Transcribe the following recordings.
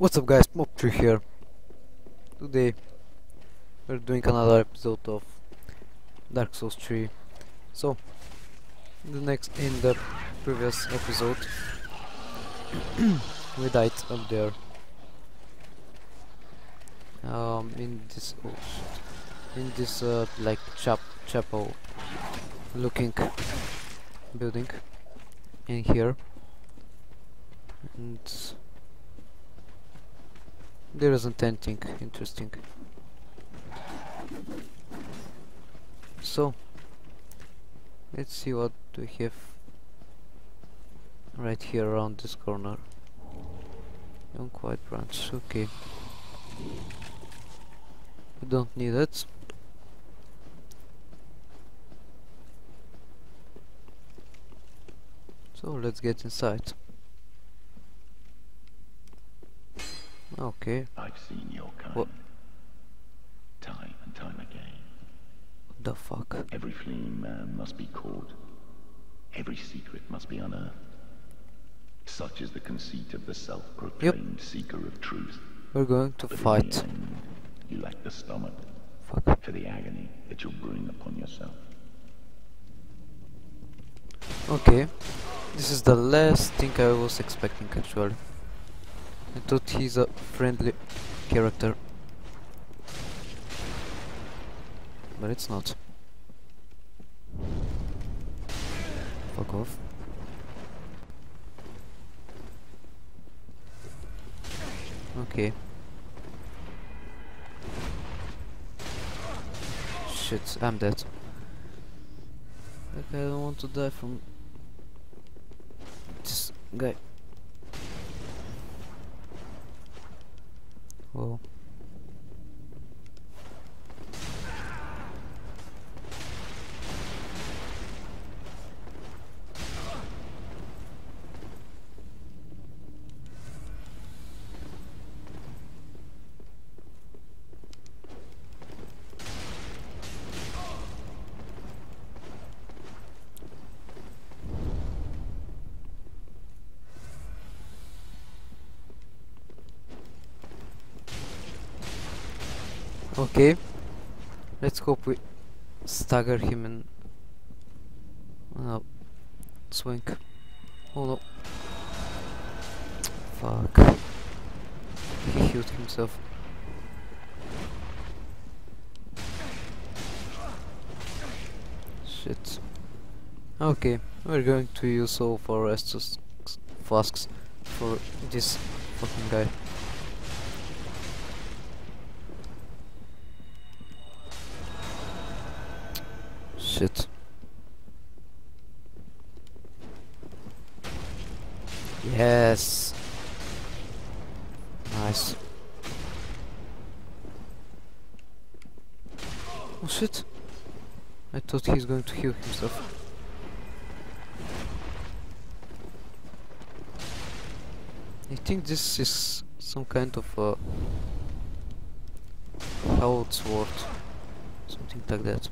What's up guys, Mob3 here. Today we're doing another episode of Dark Souls 3. So, the next in the previous episode we died up there. Um, in this oh in this uh, like chap chapel looking building in here and there isn't anything interesting. So let's see what we have right here around this corner. Young white branch okay. We don't need it. So let's get inside okay I've seen your kind. What? Time and time again. what the fuck Every fleeing man must be caught. Every secret must be unearthed. Such is the conceit of the self-proclaimed seeker of truth. we're going to But fight end, you lack the stomach fuck for the agony that you'll bring upon yourself. Okay, this is the last thing I was expecting actually. I thought he's a friendly character. But it's not. Fuck off. Okay. Shit, I'm dead. Like I don't want to die from this guy. Whoa. Okay. Let's hope we stagger him and uh, swing. Hold no. Fuck. He healed himself. Shit. Okay, we're going to use all of our Estus flasks for this fucking guy. Shit. Yes. Nice. Oh shit. I thought he's going to heal himself. I think this is some kind of a held sword. Something like that.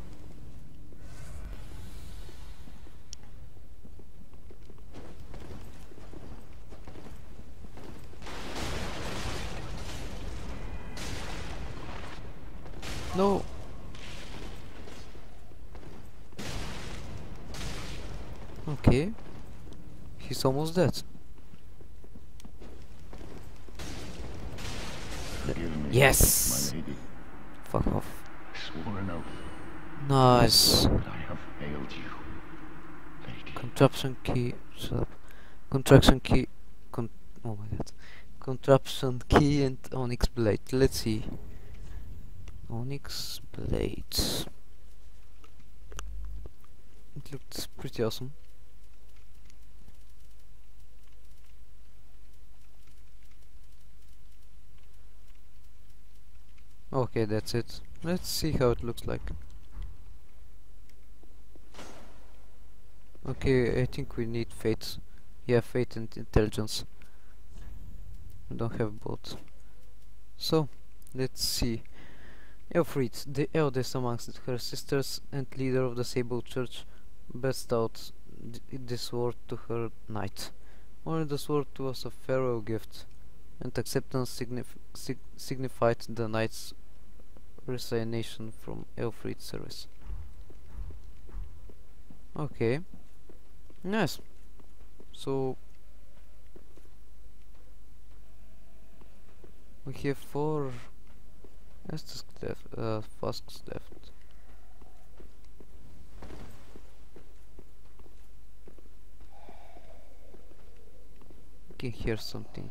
No. Okay. He's almost dead. Forgive me, Yes! my lady. Fuck off. I swore an oath Nice. that I have failed you, lady. Contraption key. Contraction key. Con oh my god. Contraption key and onyx blade. Let's see. Onyx blade. It looks pretty awesome. Okay, that's it. Let's see how it looks like. Okay, I think we need fate. Yeah, fate and intelligence. We don't have both. So, let's see. Elfriede, the eldest amongst her sisters and leader of the Sable Church, bestowed th- the sword to her knight. Only the sword was a farewell gift. and acceptance signif sig signified the knight's resignation from Elfriede's service. Okay, nice. So we have four Estus left, uh, flasks left. can hear something.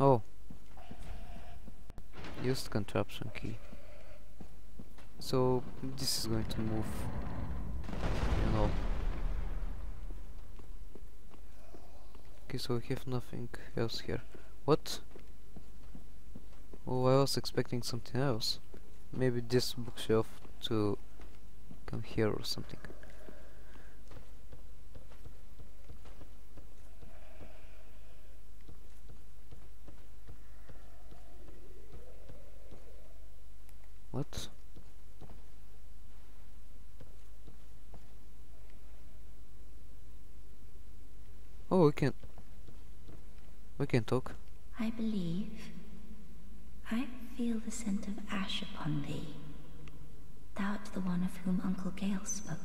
Oh. Used contraption key. So this is going to move. You know. Okay, so we have nothing else here. What? Oh, I was expecting something else. Maybe this bookshelf to come here or something. What? Oh, we can... We can talk. I believe. I feel the scent of ash upon thee. Thou art the one of whom Uncle Gael spoke.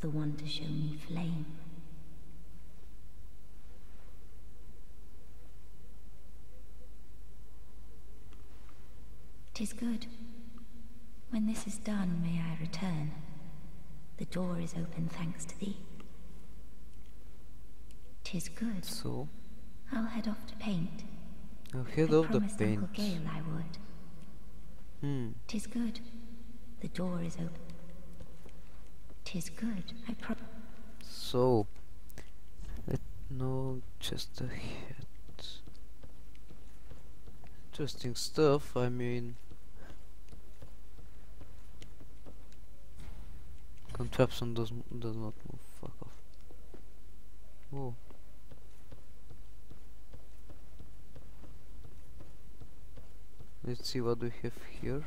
The one to show me flame. Tis good. When this is done, may I return. The door is open thanks to thee. Tis good. So, I'll head off to paint. I'll head I off promised paint. Uncle Gael I would. Hmm. Tis good. The door is open. Tis good. I pro- So, let no just ahead. Interesting stuff. I mean, contraption does does not move. Fuck off. Oh. Let's see what we have here.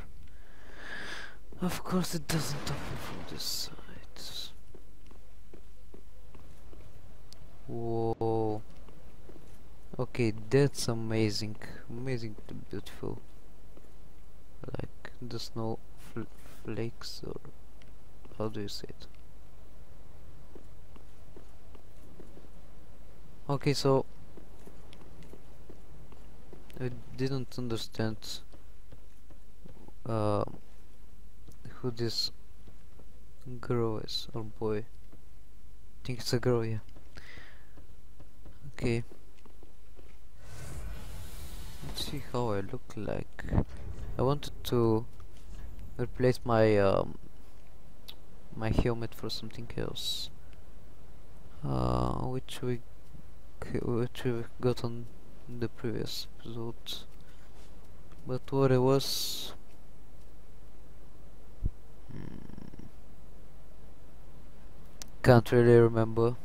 Of course, it doesn't open from this side. Whoa. Okay, that's amazing. Amazing beautiful. Like the snow fl flakes or how do you say it? Okay, so I didn't understand uh, who this girl is or boy. I think it's a girl, yeah. Okay. Let's see how I look like. I wanted to replace my um, my helmet for something else, uh, which we which we got on the previous episode. But what it was, hmm, can't really remember.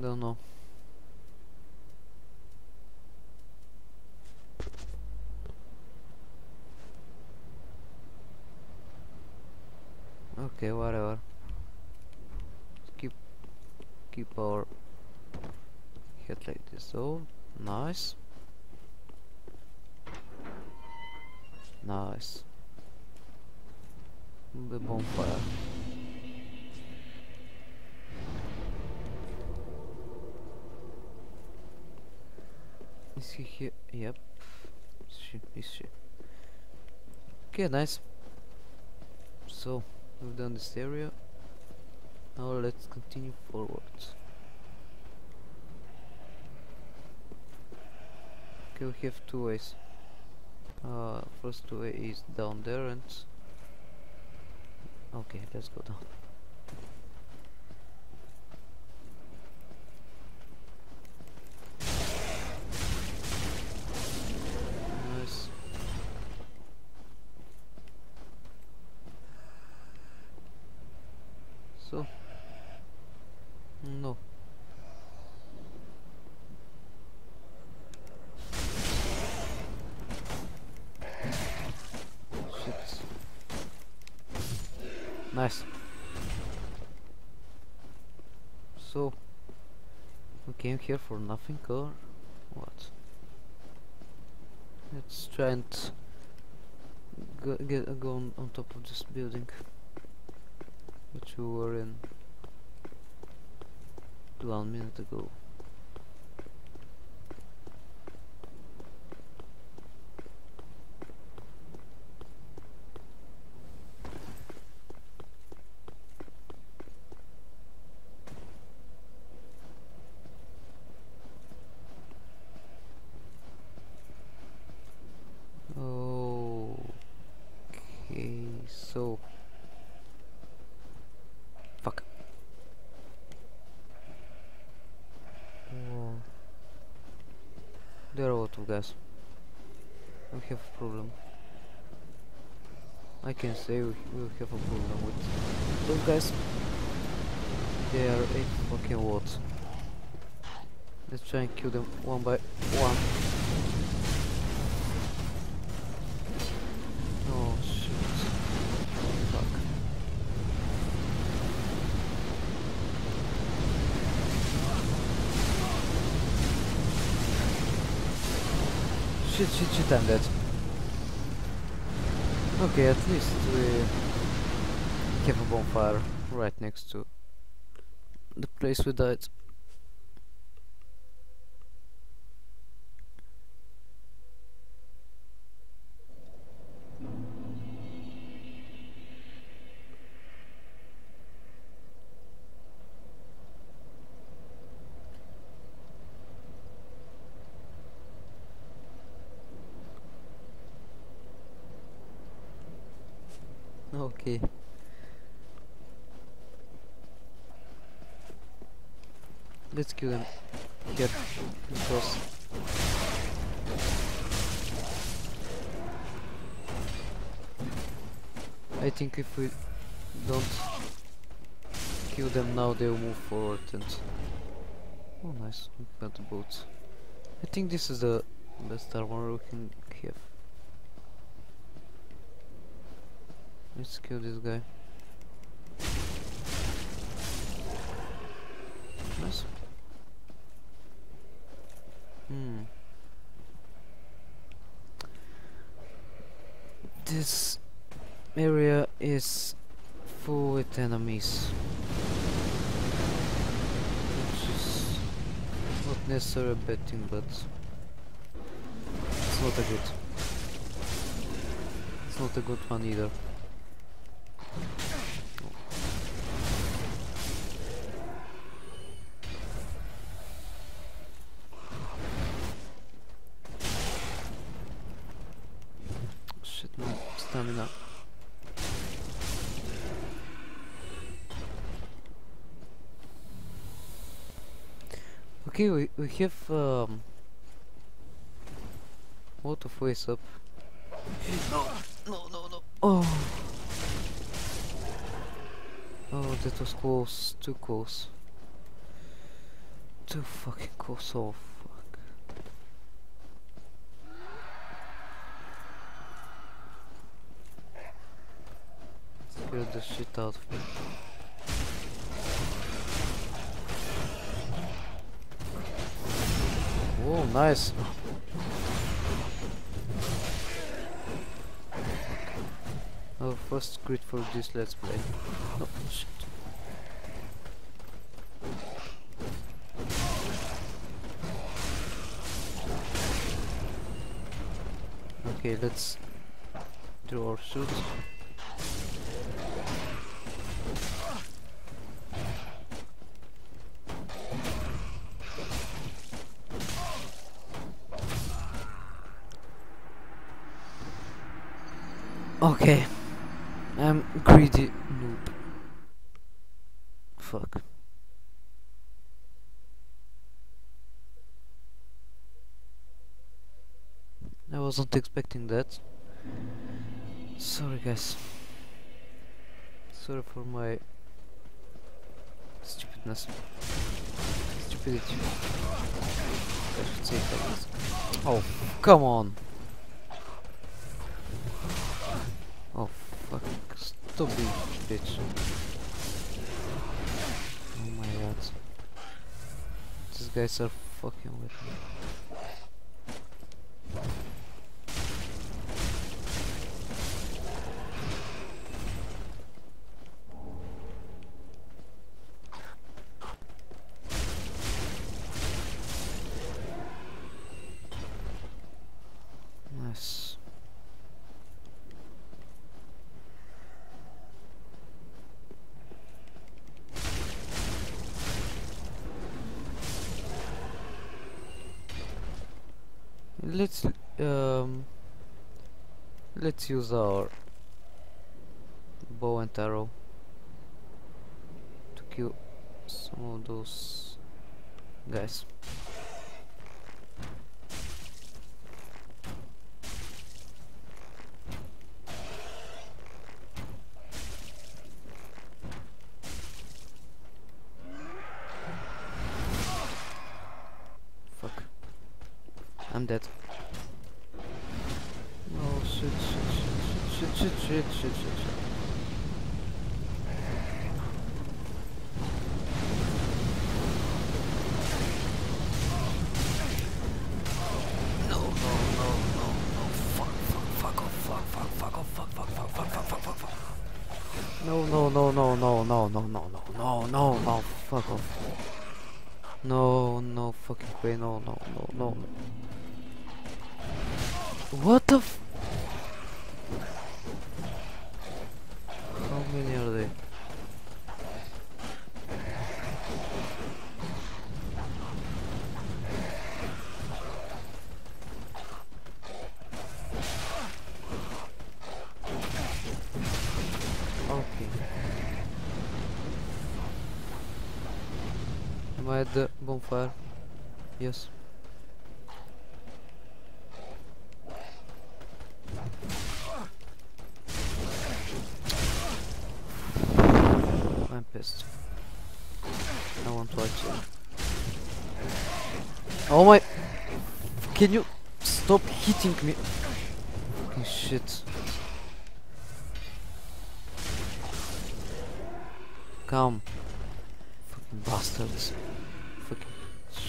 Don't know. Okay, whatever. Keep keep our head like this. Oh, nice. Nice. The bonfire. Is he here? Yep. Is she? Is she? Okay, nice. So, we've done this area. Now let's continue forward. We have two ways. Uh, first way is down there and... Okay, let's go down. Nice. So, no. Nice. So, we came here for nothing or what? Let's try and go, get, go on, on top of this building which we were in one minute ago. Okay, so fuck. Whoa. There are a lot of guys. We have a problem. Say we, we have a problem with those guys. They are a fucking lot. Let's try and kill them one by one. Oh shit. Fuck. Shit, shit, shit, I'm dead. Okay, at least we have a bonfire right next to the place we died. Okay. Let's kill them. Get because I think if we don't kill them now they'll move Oh nice, we got the boats. I think this is the best armor we can have. Let's kill this guy. Nice. Hmm. This area is full with enemies. Which is not necessarily a bad thing, but it's not a good. It's not a good one either. Have um lot of ways up. No, no, no, no. Oh. Oh, that was close. Too close. Too fucking close. Oh, fuck. Scared the shit out of me. Whoa, nice. Our first crit for this let's play. Oh shit. Okay, let's do our shoot. Okay. I'm greedy noob. Fuck. I wasn't expecting that. Sorry guys. Sorry for my stupidness. Stupidity. I should say. Oh, come on! Stop being bitch. Oh my god. These guys are fucking with me. Nice. Let's um let's use our bow and arrow to kill some of those guys. No no no no no no no no no no no no fuck off No no fucking way no no no no What the f How many are they? Okay. Am I at the bonfire? Yes. I'm pissed. I want to. Oh my! Can you stop hitting me? Fucking shit. Come. Fucking bastards.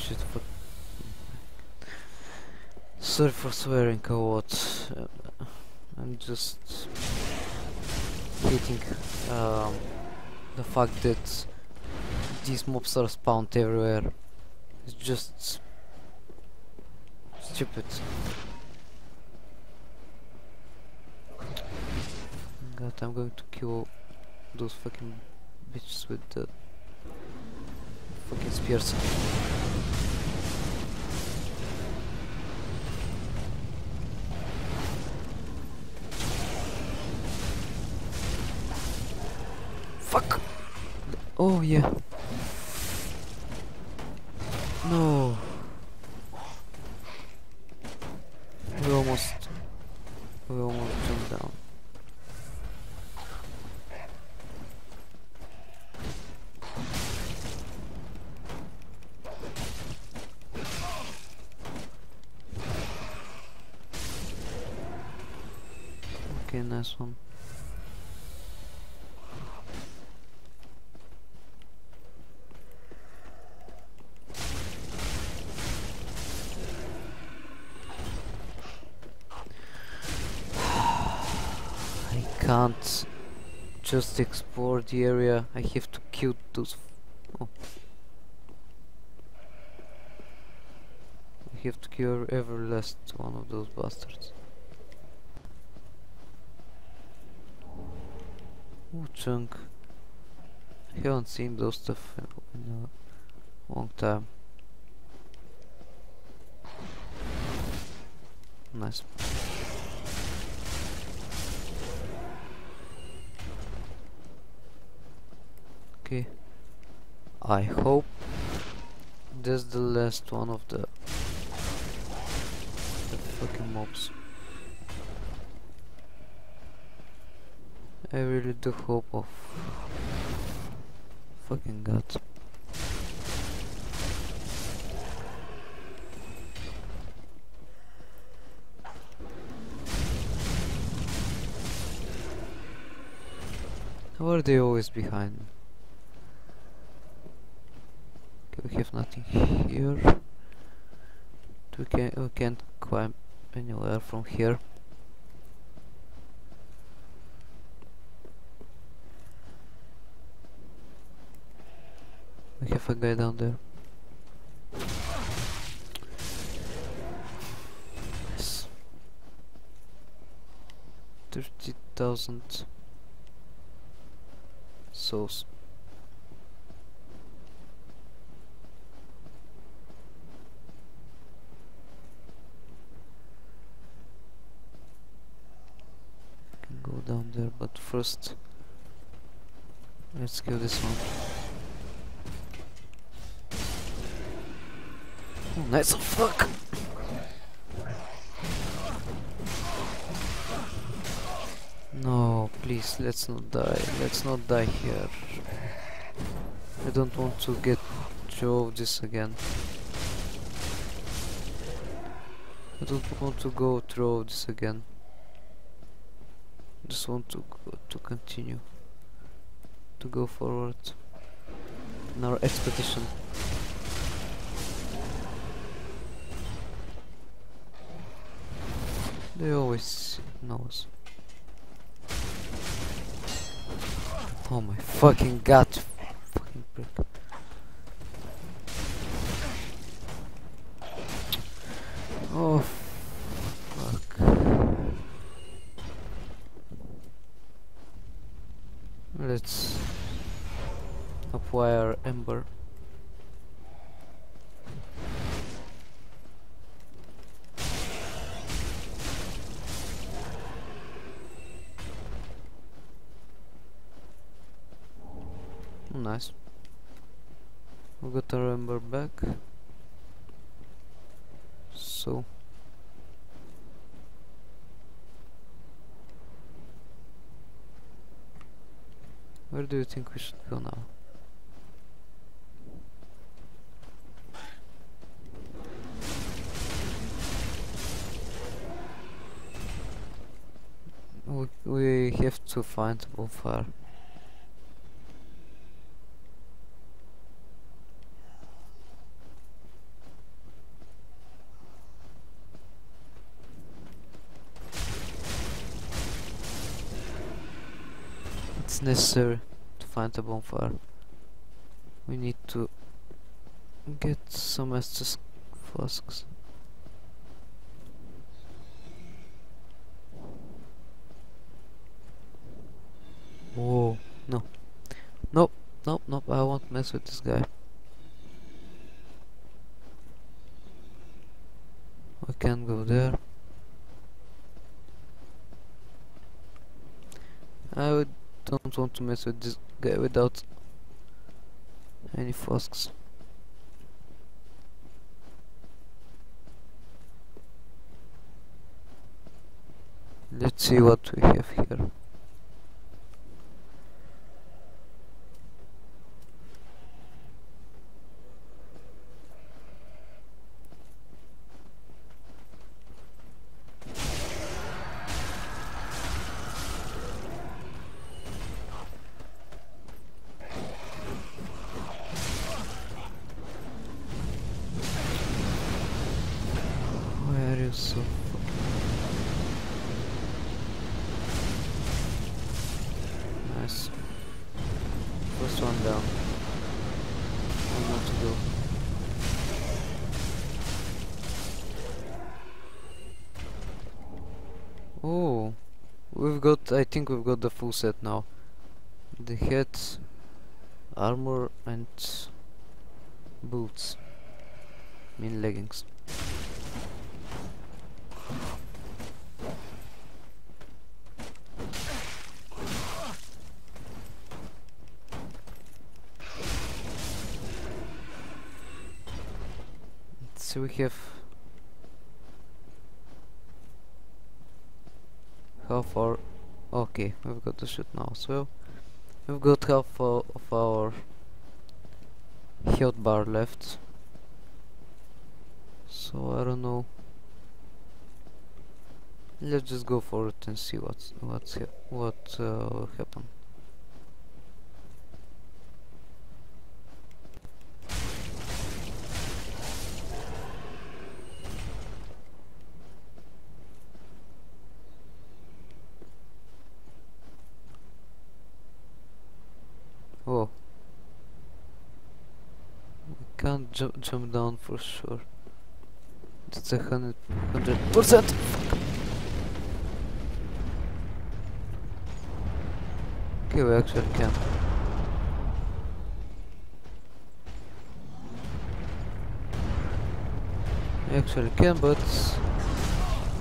Shit. Fuck. Sorry for swearing a lot. Uh, I'm just hating um, the fact that these mobs are spawned everywhere. It's just stupid. God, I'm going to kill those fucking bitches with the fucking spears. Yeah. No. We almost we almost jumped down. Okay, nice one. I can't just explore the area. I have to kill those. Oh. I have to kill last one of those bastards. Oh, chunk. I haven't seen those stuff in, a long time. Nice. Okay. I hope this is the last one of the mobs. I really do hope of fucking god. Or are they always behind me? Okay, we have nothing here. We can we can't climb anywhere from here. We have a guy down there. Yes. Thirty thousand souls. Can go down there, but first let's kill this one. Oh, nice fuck! No, please, let's not die. Let's not die here. I don't want to get through this again. I don't want to go through this again. Want to to continue to go forward in our expedition. They always knows. Oh my fucking god! Fucking prick. Oh fuck. Let's acquire Ember. Oh, nice. We got our Ember back. So Where do you think we should go now? We, we have to find a bonfire. It's necessary to find a bonfire. We need to get some extra flasks. Whoa, no. Nope, nope, nope, I won't mess with this guy. I can't go there. I would don't want to mess with this guy without any flasks. Let's see what we have here. Full set now. The head, armor, and boots. I mean leggings. So we have half our okay we've got the shoot now. So we've got half uh, of our health bar left. So I don't know. Let's just go for it and see what's what's ha what uh, happen can't jump down for sure. That's a hundred hundred percent. Okay, we actually can. We actually can, but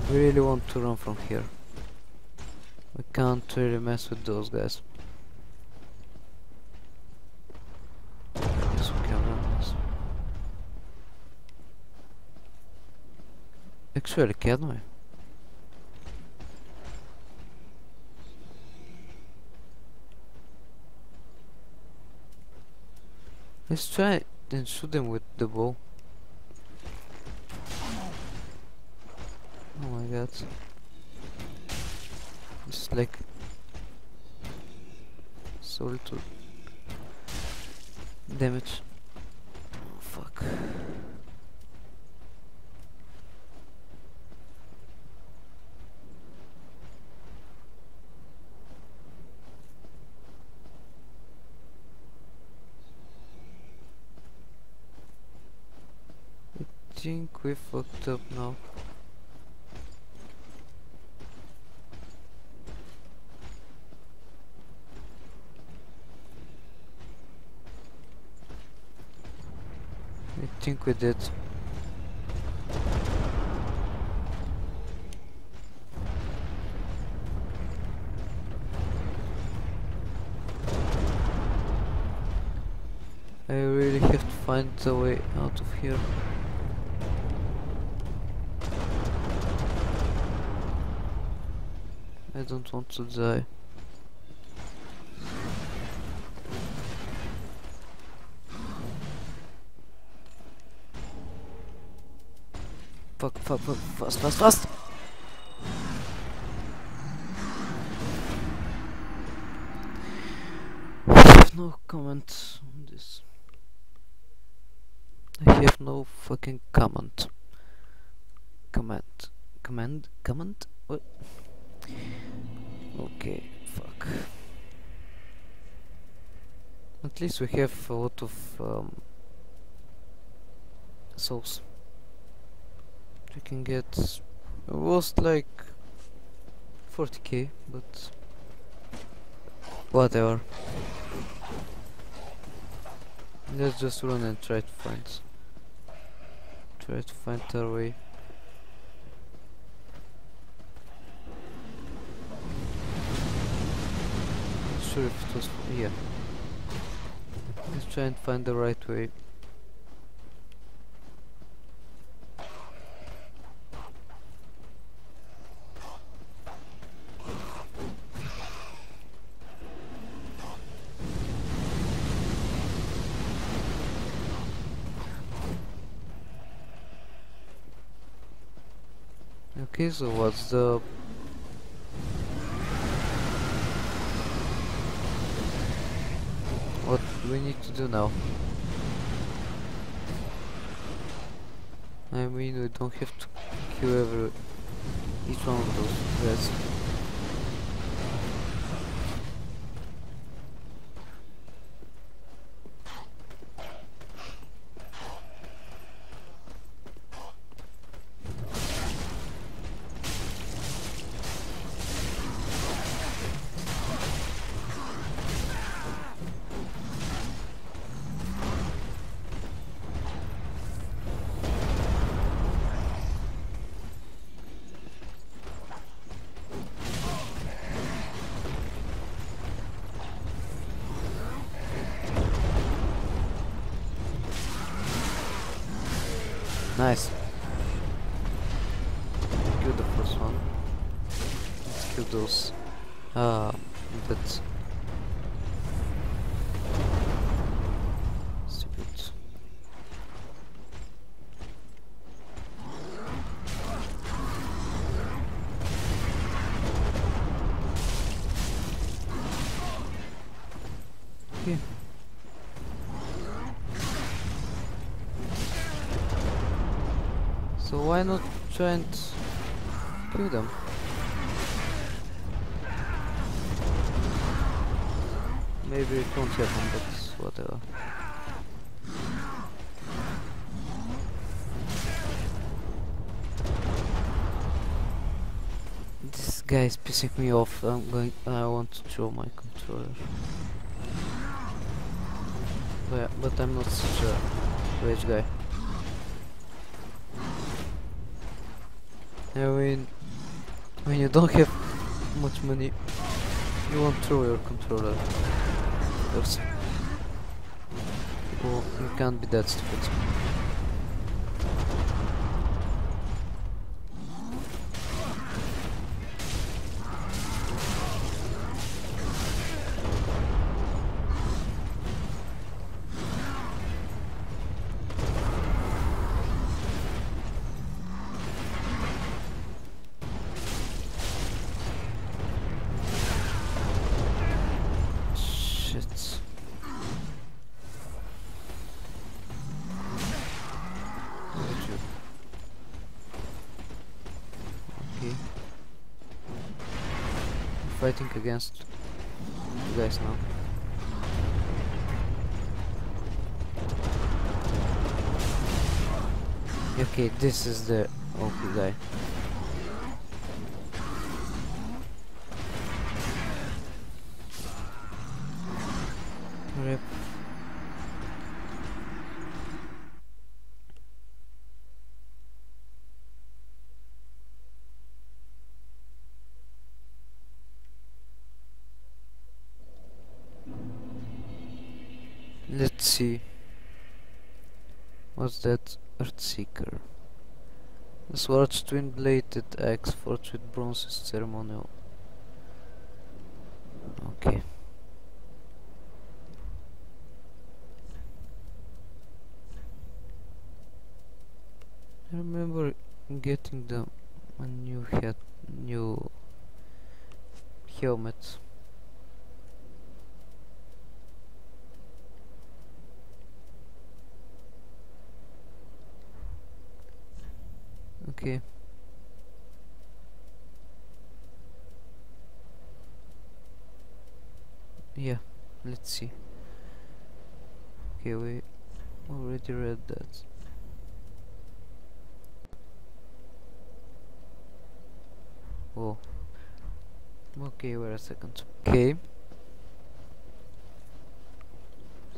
we really want to run from here. We can't really mess with those guys. Yes, we can run this. Can we? Let's try and shoot them with the bow. Oh my god. It's like so little damage. Oh fuck. Think we fucked up now. I think we did. I really have to find a way out of here. I don't want to die. Fuck, fuck, fuck, fast, fast, fast! no comment on this. I have no fucking comment. Comment. Command? Comment? What? Okay, fuck. At least we have a lot of um, souls. We can get was like 40k, but whatever. Let's just run and try to find try to find our way. Sure if it was here. Let's try and find the right way. Okay, so what's the what do we need to do now? I mean, we don't have to kill every each one of those guys. Nice. and kill them. Maybe it won't happen, but whatever. This guy is pissing me off. I'm going. I want to throw my controller. But, but I'm not such a rage guy. I mean, when you don't have much money, you won't throw your controller. Well, you can't be that stupid. Fighting against you guys now. Okay, this is the OP guy. See. What's that? Earthseeker. The sword's twin-bladed axe forged with bronze is ceremonial. Okay. I remember getting the new head, new helmet. Okay. Yeah, let's see. Okay, we already read that. Oh. Okay, wait a second. Okay.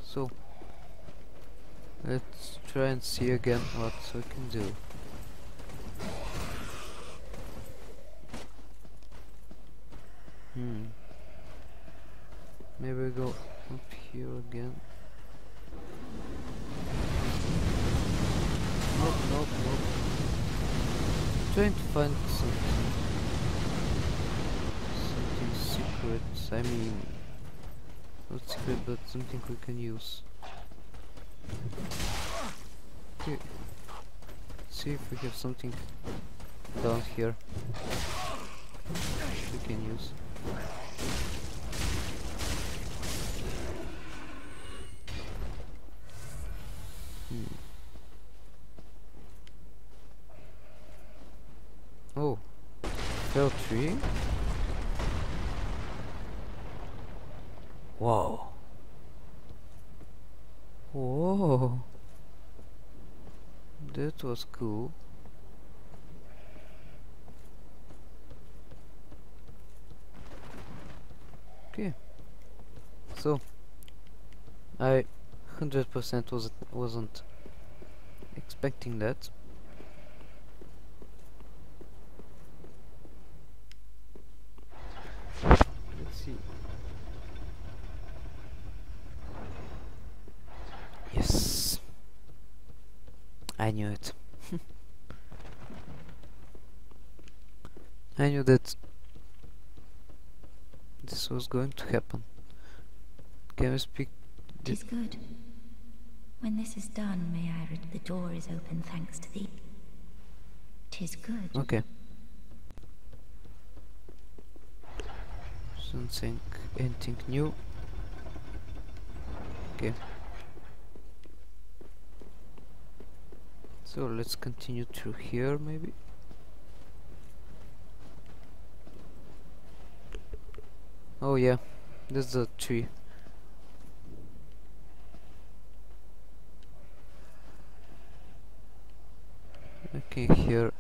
So, let's try and see again what we can do. Hmm. Maybe go up here again. Nope, nope, nope. Trying to find something. Something secret. I mean, not secret, but something we can use. Okay. See if we have something down here we can use. Was cool. Okay. So I hundred percent wasn't wasn't expecting that. Let's see. Yes. I knew it. I knew that this was going to happen. Can we speak? Tis good. When this is done, may I read the door is open thanks to thee. Tis good. Okay. Something, anything new? Okay. So let's continue through here, maybe. Oh yeah, this is a tree. Okay, here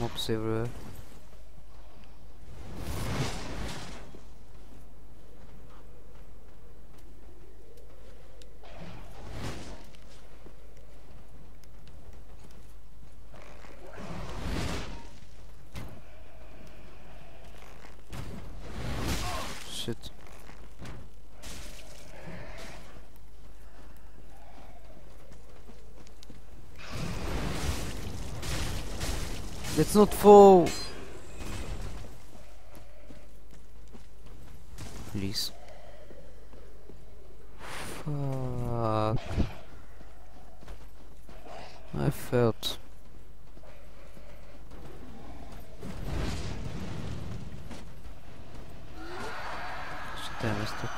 mobs everywhere. shit. Let's not fall! Please. Fuck. I felt. Shit, I messed up.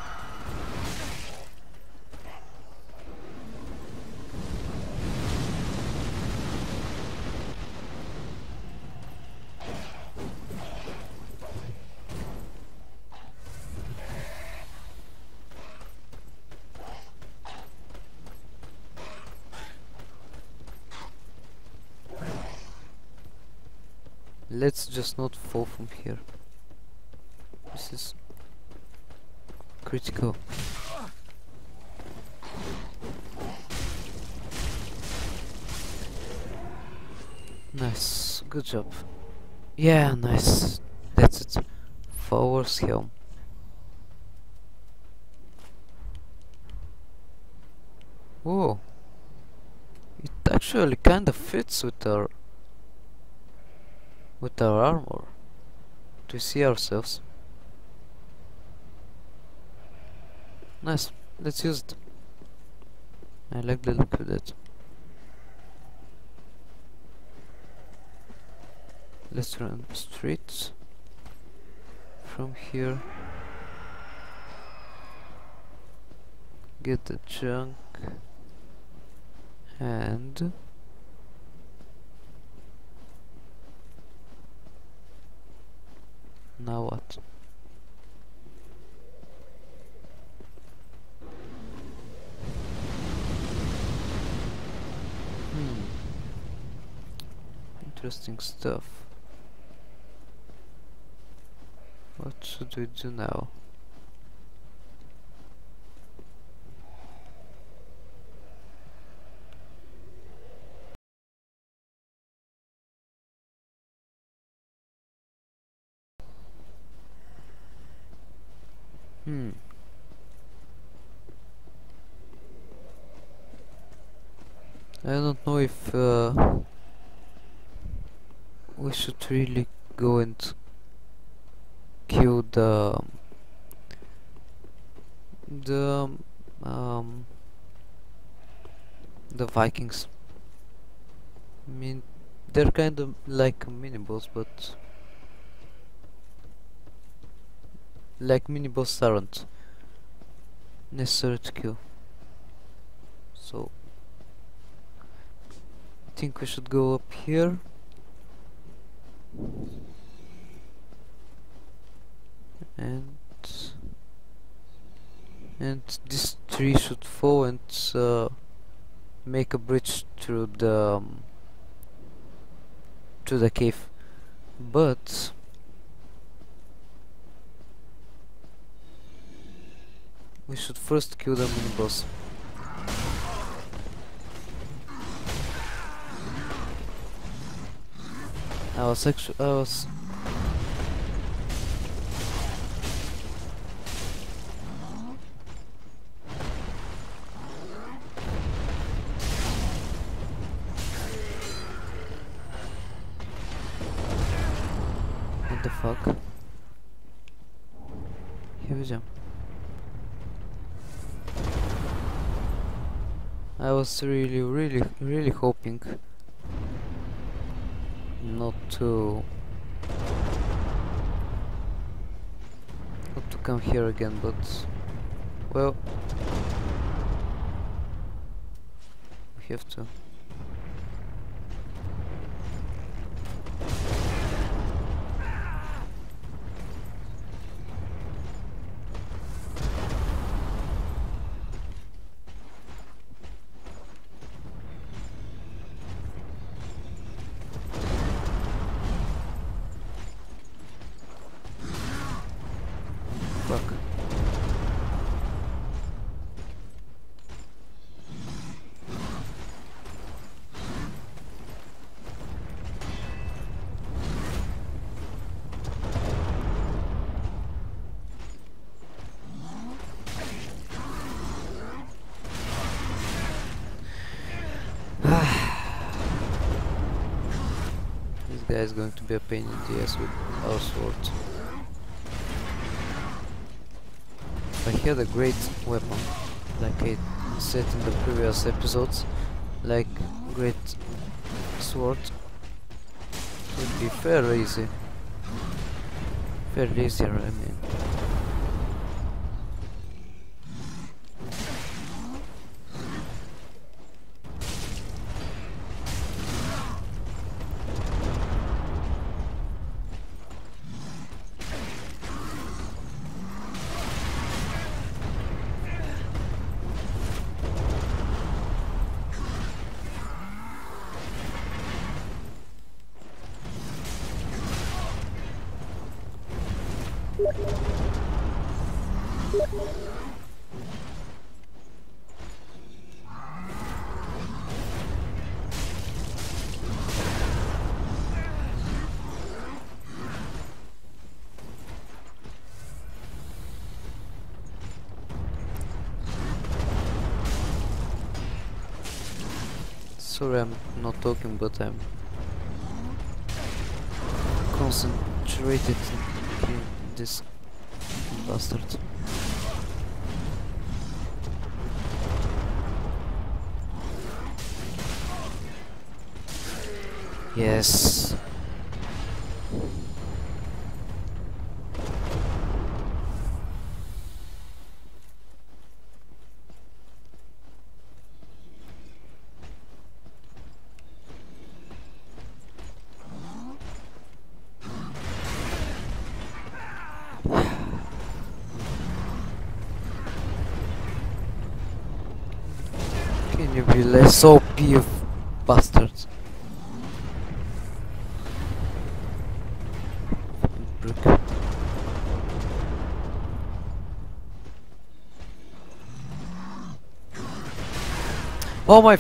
Let's just not fall from here. This is critical. Nice, good job. Yeah, nice. That's it. Follower's helm. Whoa. It actually kind of fits with our our armor to see ourselves. Nice, let's use it. I like the look of that. Let's run straight from here. Get the junk and Now what? Hmm. Interesting stuff. What should we do now? Hmm. I don't know if uh, we should really go and kill the the um the Vikings. I mean, they're kind of like mini boss, but like mini boss aren't necessary to kill. So think we should go up here. And and this tree should fall and uh, make a bridge through the um, to the cave. But We should first kill the mini boss. I was actually I was What the fuck? Here we jump. I was really, really, really hoping not to not to come here again, but well, we have to. Fuck. guy is going to be a pain in the ass with our sword. I had a great weapon, like I said in the previous episodes, like great sword would be fairly easy. Fairly easier, I mean. Sorry I'm not talking but I'm concentrated in this bastard. Yes. Less OP, you bastards? Oh my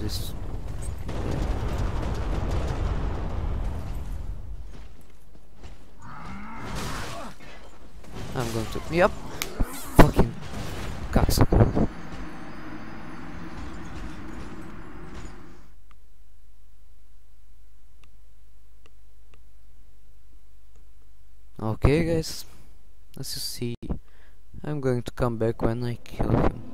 I'm going to. Yep! Fucking cocksucker. Okay, guys. You see, I'm going to come back when I kill him.